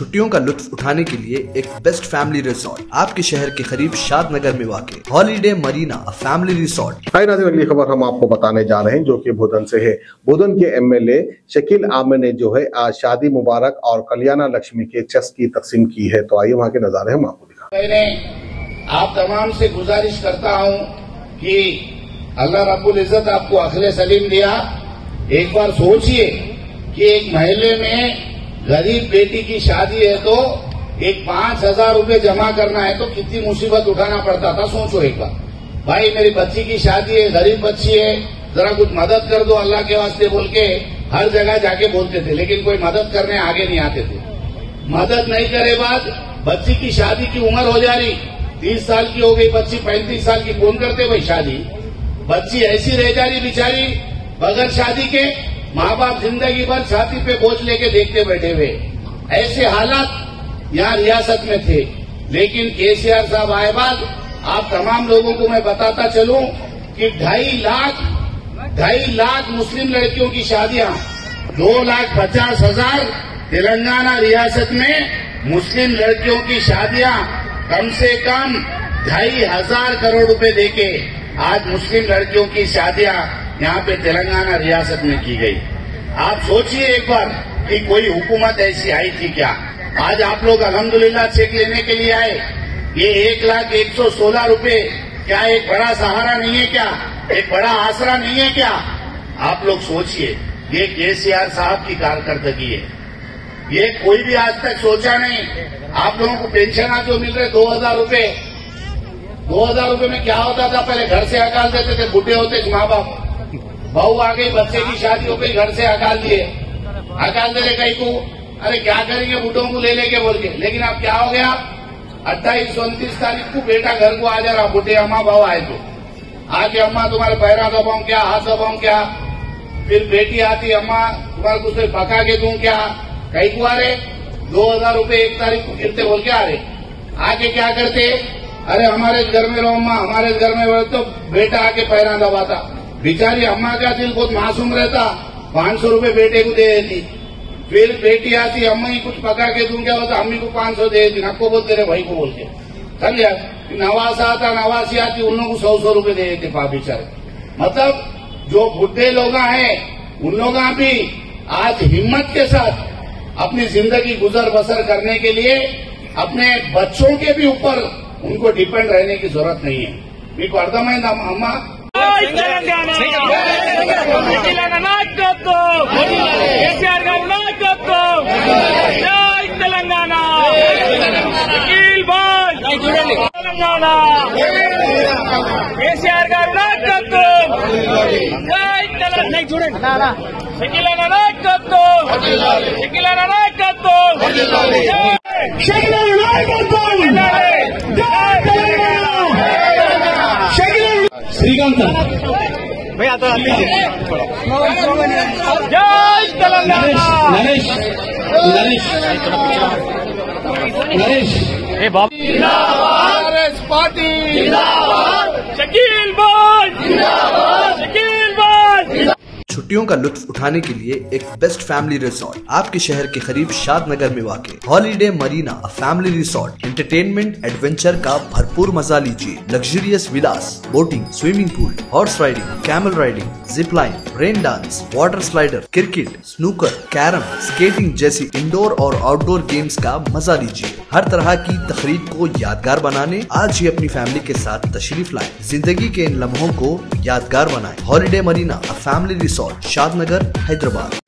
छुट्टियों का लुत्फ उठाने के लिए एक बेस्ट फैमिली रिसोर्ट आपके शहर के करीब शाद नगर में वाक़ हॉलीडे मरीना फैमिली रिसोर्ट अगली खबर हम आपको बताने जा रहे हैं जो की बोधन से है। बोधन के एमएलए शकील आमिर ने जो है आज शादी मुबारक और कल्याणा लक्ष्मी के चेस की तकसीम की है। तो आइए वहाँ के नज़ारे हम आपको दिखा मैंने आप तमाम से गुजारिश करता हूँ कि अल्लाह रब्बुल इज़्ज़त आपको अखले सलीम दिया। एक बार सोचिए कि एक महल्ले में गरीब बेटी की शादी है तो एक पाँच हज़ार रुपये जमा करना है तो कितनी मुसीबत उठाना पड़ता था, सोचो एक बार। भाई, मेरी बच्ची की शादी है, गरीब बच्ची है, जरा कुछ मदद कर दो अल्लाह के वास्ते बोल के हर जगह जाके बोलते थे, लेकिन कोई मदद करने आगे नहीं आते थे। मदद नहीं करे बाद बच्ची की शादी की उम्र हो जा रही, तीस साल की हो गई, बच्ची पैंतीस साल की कौन करते भाई, शादी। बच्ची ऐसी रह जा रही, बेचारी, बगैर शादी के माँ बाप ज़िंदगी भर छाती पे बोझ लेके देखते बैठे हुए। ऐसे हालात यहाँ रियासत में थे। लेकिन केसीआर साहब आए बाद आप तमाम लोगों को मैं बताता चलूँ कि ढाई लाख ढाई लाख मुस्लिम लड़कियों की शादियाँ, दो लाख पचास हज़ार तेलंगाना रियासत में मुस्लिम लड़कियों की शादियाँ कम से कम ढाई हज़ार करोड़ रुपए देके आज मुस्लिम लड़कियों की शादियाँ यहाँ पे तेलंगाना रियासत में की गई। आप सोचिए एक बार कि कोई हुकूमत ऐसी आई थी क्या? आज आप लोग अल्हम्दुलिल्लाह चेक लेने के लिए आए। ये एक लाख एक सौ सोलह रुपये क्या एक बड़ा सहारा नहीं है क्या? एक बड़ा आसरा नहीं है क्या? आप लोग सोचिए, ये केसीआर साहब की कारकर्दगी है। ये कोई भी आज तक सोचा नहीं। आप लोगों को पेंशन आज जो मिल रहे, दो हज़ार रुपये दो हज़ार रुपये में क्या होता था? पहले घर से हकाल देते थे, बुढ़े होते, माँ बाप। बहू आ गई, बच्चे की शादी हो गई, घर से हकाल दिए। हकाल दे कहीं को, अरे क्या करेंगे, बुढ़ों को ले लेके बोल के। लेकिन अब क्या हो गया? अट्ठाईस, उनतीस तारीख को बेटा घर को आ जा रहा, बुढ़े अम्मा भाव आए तो। आके अम्मा तुम्हारे पैरा दबाऊं क्या, हाथ दबाऊं क्या? फिर बेटी आती, अम्मा तुम्हारे कुछ पका के दूँ क्या? कहीं को आ रहे? दो हज़ार रुपये एक तारीख को गिरते बोल के आ रहे। आके क्या करते? अरे हमारे घर में रहो, अम्मा, हमारे घर में रहो तो बेटा आके पैरा दबाता। बेचारी अम्मा का दिल बहुत मासूम रहता पांच सौ रूपये बेटे को दे देती फिर बेटी आती अम्मा ही कुछ पका के दूंगा हो तो अम्मी को पांच सौ दे देती आपको बोलते रहे भाई को बोल के समझा नवासा आता नवासी आती उन लोगों को सौ सौ रूपये दे देते पा बेचारे मतलब जो बुढ़े लोग हैं उन लोग भी आज हिम्मत के साथ अपनी जिंदगी गुजर बसर करने के लिए अपने बच्चों के भी ऊपर उनको डिपेंड रहने की जरूरत नहीं है మీకు అర్థమైందా అమ్మ జై తెలంగాణ తెలంగాణ నాయకత్వం కేసీఆర్ గారి నాయకత్వం జై తెలంగాణ వకీల్ బాయ్ చూడండి తెలంగాణ కేసీఆర్ గారి నాయకత్వం జై తెలంగాణ చూడండి షకీలన నాయకత్వం షకీలన నాయకత్వం శ్రీకాంత్ జై తెలంగాణ నరేష్ నరేష్ నరేష్ ఏ బాబు Congress party Shakeel bye Shakeel bye छुट्टियों का लुत्फ उठाने के लिए एक बेस्ट फैमिली रिसोर्ट आपके शहर के करीब शाद नगर में वाकई holiday marina family resort entertainment adventure का भरपूर मज़ा लीजिए। Luxurious villas boating swimming pool horse riding camel riding zip line rain dance water slider cricket snooker carrom skating जैसी इंडोर और आउटडोर गेम्स का मज़ा लीजिए। हर तरह की तकरीब को यादगार बनाने, आज ही अपनी फैमिली के साथ तशरीफ़ लाए। ज़िंदगी के इन लम्हों को यादगार बनाए। Holiday marina family resort Shadnagar Hyderabad